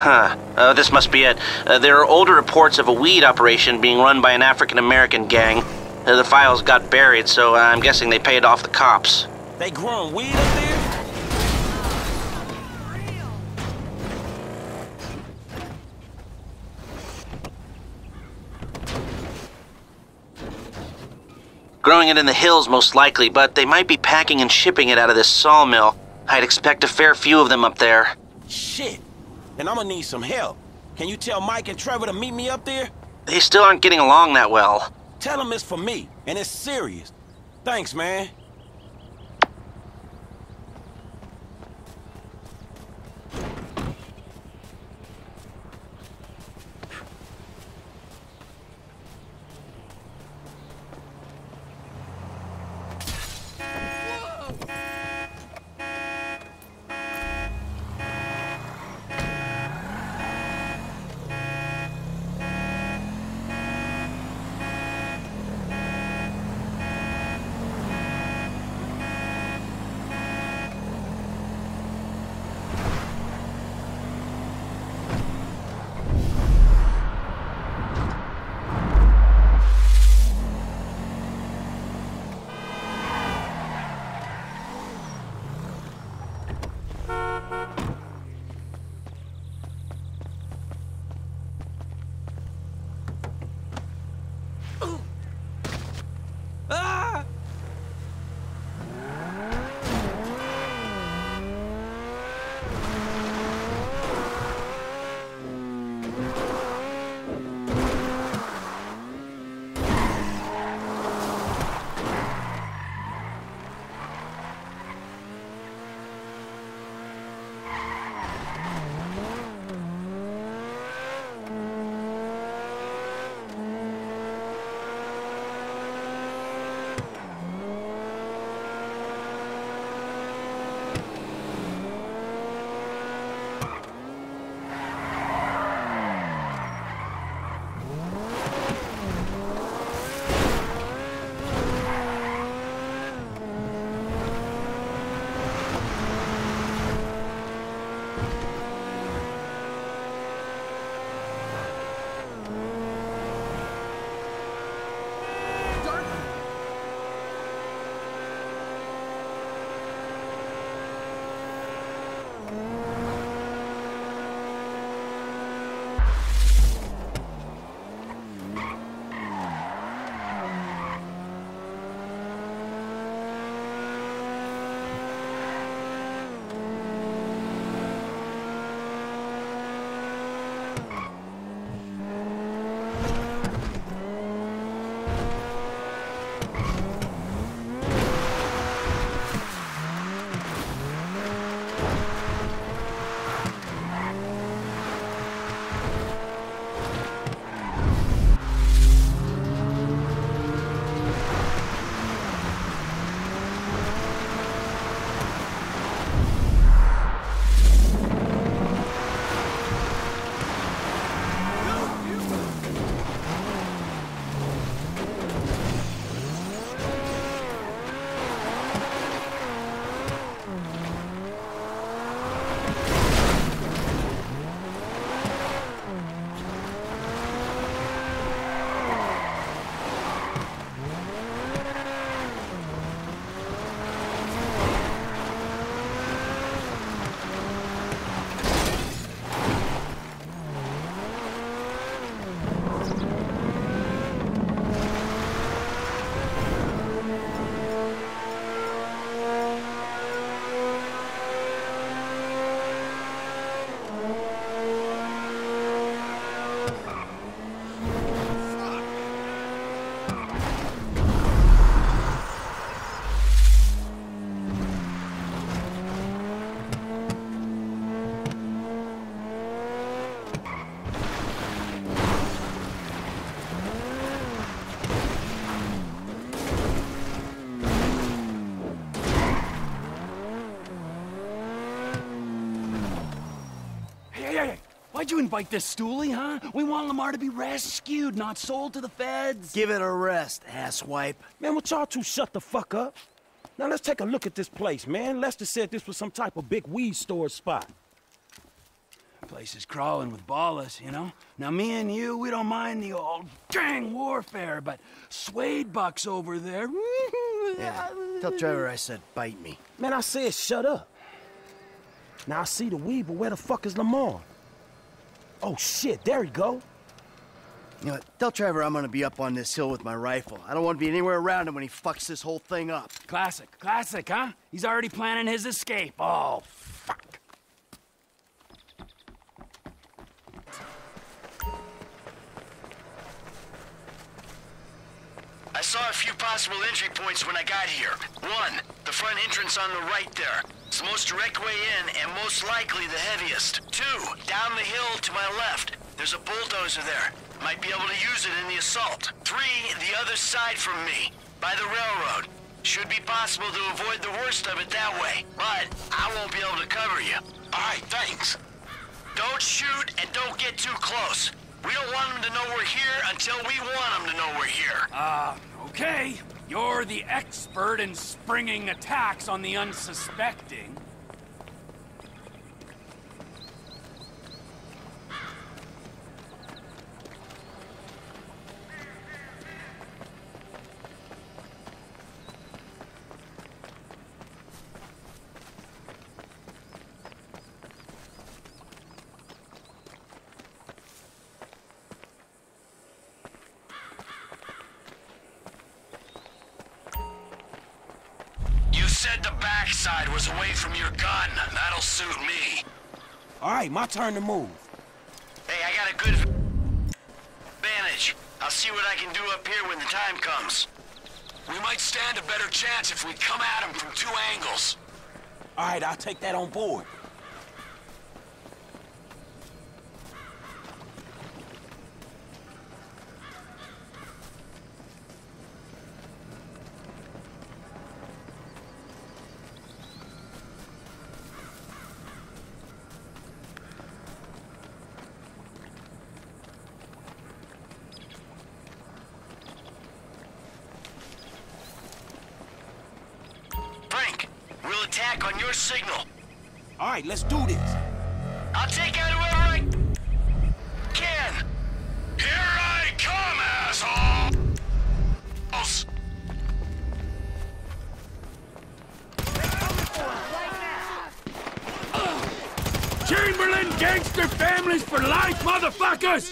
Huh. Uh, this must be it. Uh, there are older reports of a weed operation being run by an African American gang. Uh, the files got buried, so I'm guessing they paid off the cops. They growing weed up there? Growing it in the hills, most likely, but they might be packing and shipping it out of this sawmill. I'd expect a fair few of them up there. Shit. Then I'm gonna need some help. Can you tell Mike and Trevor to meet me up there? They still aren't getting along that well. Tell them it's for me, and it's serious. Thanks, man. Why'd you invite this stoolie, huh? We want Lamar to be rescued, not sold to the feds. Give it a rest, asswipe. Man, would y'all two shut the fuck up? Now let's take a look at this place, man. Lester said this was some type of big weed store spot. Place is crawling with Ballas, you know? Now, me and you, we don't mind the old gang warfare, but Suede Buck's over there. Yeah, tell Trevor I said bite me. Man, I said shut up. Now I see the weed, but where the fuck is Lamar? Oh shit, there he go. You know what? Tell Trevor I'm gonna be up on this hill with my rifle. I don't want to be anywhere around him when he fucks this whole thing up. Classic, classic, huh? He's already planning his escape. Oh, fuck. I saw a few possible entry points when I got here. One, the front entrance on the right there. It's the most direct way in and most likely the heaviest. Two, down the hill to my left. There's a bulldozer there. Might be able to use it in the assault. Three, the other side from me, by the railroad. Should be possible to avoid the worst of it that way, but I won't be able to cover you. All right, thanks. Don't shoot and don't get too close. We don't want them to know we're here until we want them to know we're here. Uh, okay. You're the expert in springing attacks on the unsuspecting. Backside was away from your gun. That'll suit me. All right, my turn to move. Hey, I got a good advantage. I'll see what I can do up here when the time comes. We might stand a better chance if we come at him from two angles. All right, I'll take that on board. Let's do this. I'll take out whoever I can. Here I come, assholes! Chamberlain gangster families for life, motherfuckers!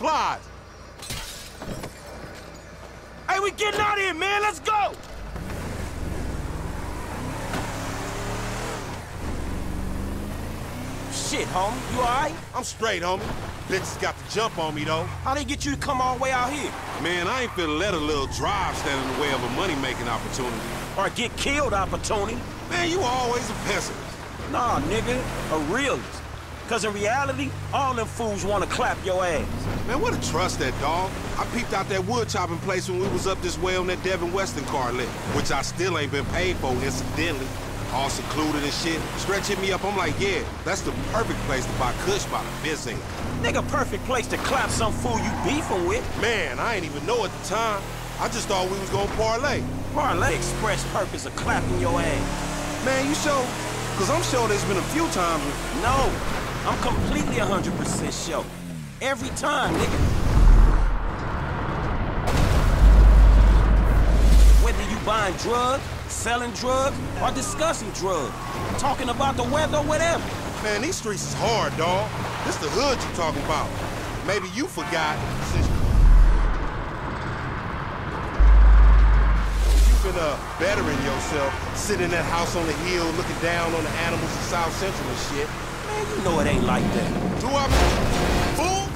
Supplies. Hey, we getting out of here, man. Let's go. Shit, homie. You all right? I'm straight, homie. Bitches got the jump on me, though. How they get you to come all the way out here? Man, I ain't finna let a little drive stand in the way of a money-making opportunity. Or a get killed opportunity? Man, you always a pessimist. Nah, nigga. A realist. Cause in reality, all them fools wanna clap your ass. Man, what a trust that dog. I peeped out that wood chopping place when we was up this way on that Devin Weston car lit, which I still ain't been paid for, incidentally. All secluded and shit. Stretch hit me up, I'm like, yeah, that's the perfect place to buy Kush by the Bissing. Nigga, perfect place to clap some fool you beefing with. Man, I ain't even know at the time. I just thought we was gonna parlay. Parlay express purpose of clapping your ass. Man, you sure? Cause I'm sure there's been a few times. No, I'm completely 100% sure. Every time, nigga. Whether you buying drugs, selling drugs, or discussing drugs, talking about the weather, whatever. Man, these streets is hard, dawg. This the hood you talking about. Maybe you forgot since you've been uh, bettering yourself, sitting in that house on the hill, looking down on the animals in South Central and shit. Man, you know it ain't like that. Do I, fool?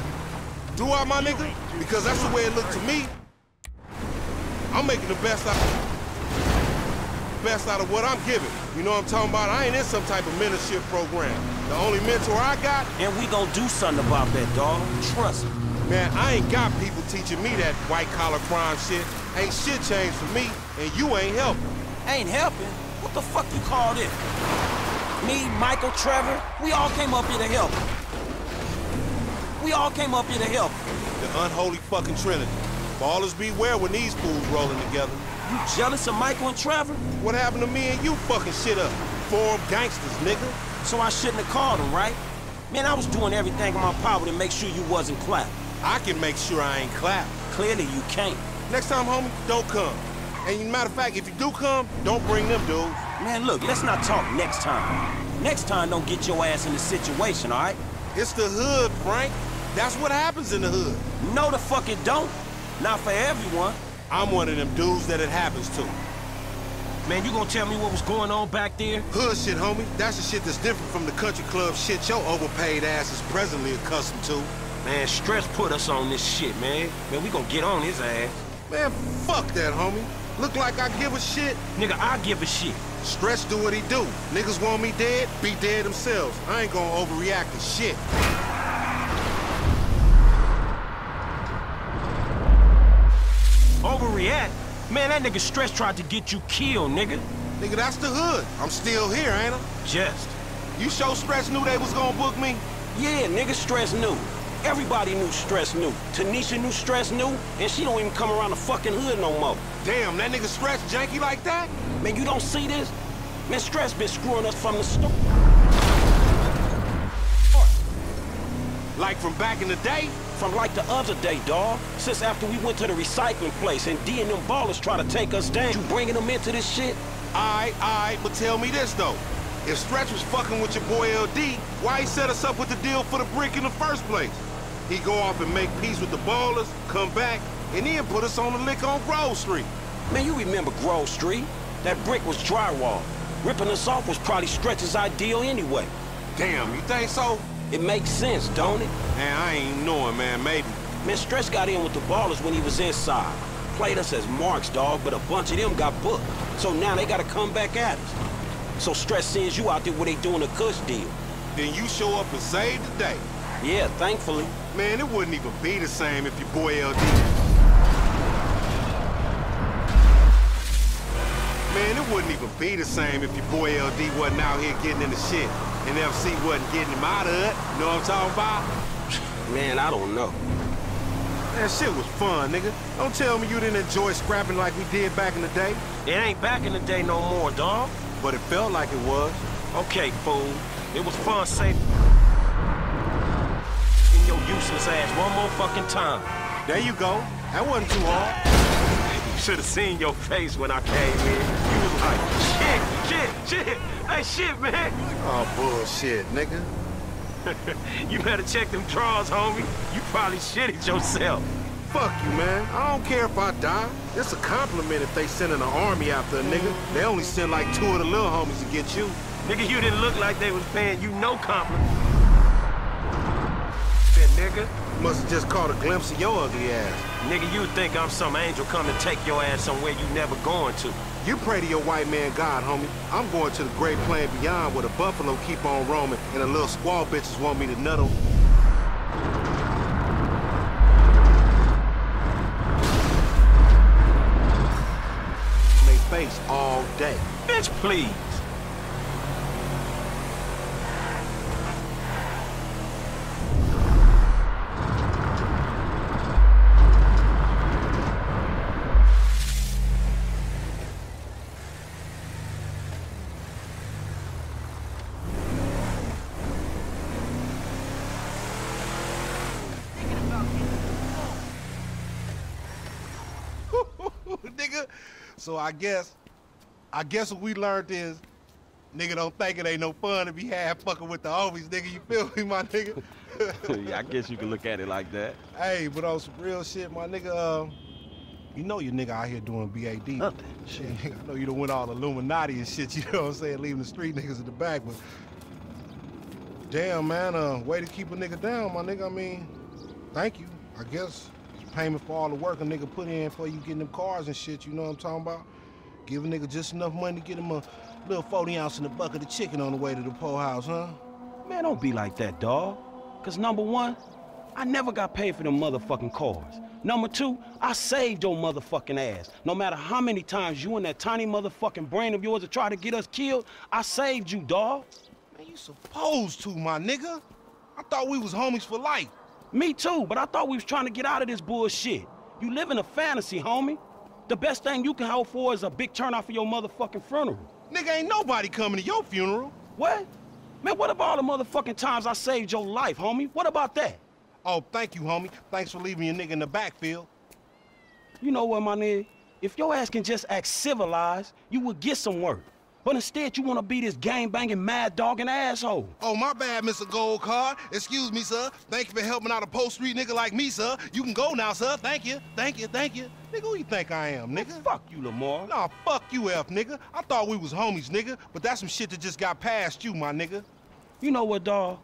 Do I, my nigga? Because that's the way it looked to me. I'm making the best out best out of what I'm giving. You know what I'm talking about? I ain't in some type of mentorship program. The only mentor I got And we gonna do something about that, dog. Trust me. Man, I ain't got people teaching me that white collar crime shit. Ain't shit changed for me, and you ain't helping. Ain't helping? What the fuck you call this? Me, Michael, Trevor, we all came up here to help. We all came up here to help. The unholy fucking trinity. Ballas beware when these fools rolling together. You jealous of Michael and Trevor? What happened to me and you fucking shit up? Form gangsters, nigga. So I shouldn't have called them, right? Man, I was doing everything in my power to make sure you wasn't clapped. I can make sure I ain't clapped. Clearly you can't. Next time, homie, don't come. And matter of fact, if you do come, don't bring them dudes. Man, look, let's not talk next time. Next time, don't get your ass in the situation, all right? It's the hood, Frank. That's what happens in the hood. No, the fuck it don't. Not for everyone. I'm one of them dudes that it happens to. Man, you gonna tell me what was going on back there? Hood shit, homie. That's the shit that's different from the country club shit your overpaid ass is presently accustomed to. Man, Stretch put us on this shit, man. Man, we gonna get on his ass. Man, fuck that, homie. Look like I give a shit? Nigga, I give a shit. Stretch do what he do. Niggas want me dead, be dead themselves. I ain't gonna overreact to shit. Overreact? Man, that nigga Stretch tried to get you killed, nigga. Nigga, that's the hood. I'm still here, ain't I? Just. You sure Stretch knew they was gonna book me? Yeah, nigga Stretch knew. Everybody knew Stretch knew. Tanisha knew Stretch knew, and she don't even come around the fucking hood no more. Damn, that nigga Stretch janky like that? Man, you don't see this? Man, Stretch been screwing us from the start. Like from back in the day? From like the other day, dawg. Since after we went to the recycling place and D and them Ballas try to take us down, you bringing them into this shit? Alright, alright, but tell me this though. If Stretch was fucking with your boy LD, why he set us up with the deal for the brick in the first place? He go off and make peace with the Ballas, come back, and then put us on the lick on Grove Street. Man, you remember Grove Street? That brick was drywall. Ripping us off was probably Stretch's ideal anyway. Damn, you think so? It makes sense, don't it? Man, I ain't knowing, man, maybe. Man, Stretch got in with the Ballas when he was inside. Played us as marks, dog, but a bunch of them got booked. So now they gotta come back at us. So Stretch sends you out there where they doing a Kush deal. Then you show up and save the day. Yeah, thankfully. Man, it wouldn't even be the same if your boy LD... Man, it wouldn't even be the same if your boy LD wasn't out here getting in the shit and FC wasn't getting him out of it. You know what I'm talking about? Man, I don't know. That shit was fun, nigga. Don't tell me you didn't enjoy scrapping like we did back in the day. It ain't back in the day no more, dog. But it felt like it was. Okay, fool. It was fun safe. Useless ass one more fucking time. There you go. That wasn't too hard. You should have seen your face when I came in. You was like, shit, shit, shit. Hey, shit, man. Oh, bullshit, nigga. you better check them drawers, homie. You probably shit it yourself. Fuck you, man. I don't care if I die. It's a compliment if they sending an army after a nigga. They only send like two of the little homies to get you. Nigga, you didn't look like they was paying you no compliment. Nigga. Must have just caught a glimpse of your ugly ass. Nigga, you think I'm some angel come to take your ass somewhere you never going to. You pray to your white man God, homie. I'm going to the great plain beyond where the buffalo keep on roaming and the little squaw bitches want me to nuddle. They face all day. Bitch, please. Nigga. So I guess, I guess what we learned is, nigga don't think it ain't no fun to be half fucking with the homies, nigga. You feel me, my nigga? yeah, I guess you can look at it like that. hey, but on some real shit, my nigga, uh, you know your nigga out here doing BAD. Nothing. Shit, I know you don't went all Illuminati and shit, you know what I'm saying, leaving the street niggas in the back, but damn, man, uh, way to keep a nigga down, my nigga. I mean, thank you, I guess. Payment for all the work a nigga put in for you getting them cars and shit, you know what I'm talking about? Give a nigga just enough money to get him a little 40 ounce in a bucket of chicken on the way to the poorhouse, huh? Man, don't be like that, dawg. Cause number one, I never got paid for them motherfucking cars. Number two, I saved your motherfucking ass. No matter how many times you and that tiny motherfucking brain of yours have tried to get us killed, I saved you, dawg. Man, you supposed to, my nigga. I thought we was homies for life. Me too, but I thought we was trying to get out of this bullshit. You live in a fantasy, homie. The best thing you can hope for is a big turnout for your motherfucking funeral. Nigga, ain't nobody coming to your funeral. What? Man, what about all the motherfucking times I saved your life, homie? What about that? Oh, thank you, homie. Thanks for leaving your nigga in the backfield. You know what, my nigga? If your ass can just act civilized, you would get some work. But instead, you want to be this gang-banging, mad-dogging asshole. Oh, my bad, Mr. Gold Card. Excuse me, sir. Thank you for helping out a post street nigga like me, sir. You can go now, sir. Thank you. Thank you. Thank you. Nigga, who you think I am, nigga? Fuck you, Lamar. Nah, fuck you, F, nigga. I thought we was homies, nigga. But that's some shit that just got past you, my nigga. You know what, dawg?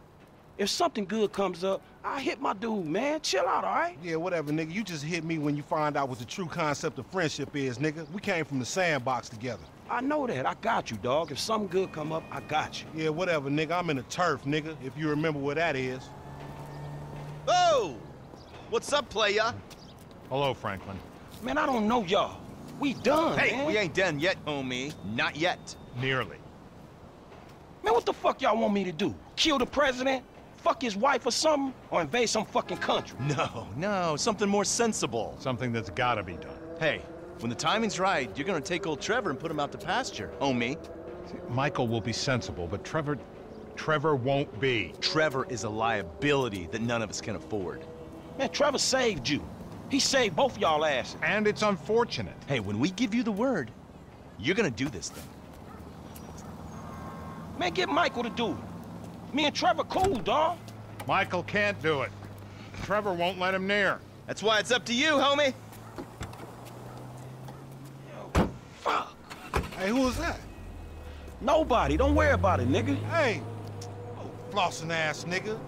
If something good comes up, I hit my dude, man. Chill out, all right? Yeah, whatever, nigga. You just hit me when you find out what the true concept of friendship is, nigga. We came from the sandbox together. I know that. I got you, dog. If something good come up, I got you. Yeah, whatever, nigga. I'm in the turf, nigga, if you remember where that is. Oh! What's up, playa? Hello, Franklin. Man, I don't know y'all. We done, Hey, man. we ain't done yet, homie. Not yet. Nearly. Man, what the fuck y'all want me to do? Kill the president? Fuck his wife or something? Or invade some fucking country? No, no, something more sensible. Something that's gotta be done. Hey, when the timing's right, you're gonna take old Trevor and put him out to pasture, oh, homie. Michael will be sensible, but Trevor... Trevor won't be. Trevor is a liability that none of us can afford. Man, Trevor saved you. He saved both y'all asses. And it's unfortunate. Hey, when we give you the word, you're gonna do this thing. Man, get Michael to do it. Me and Trevor cool, dawg. Michael can't do it. Trevor won't let him near. That's why it's up to you, homie. Fuck. Hey, who is that? Nobody. Don't worry about it, nigga. Hey. Oh, flossing ass nigga.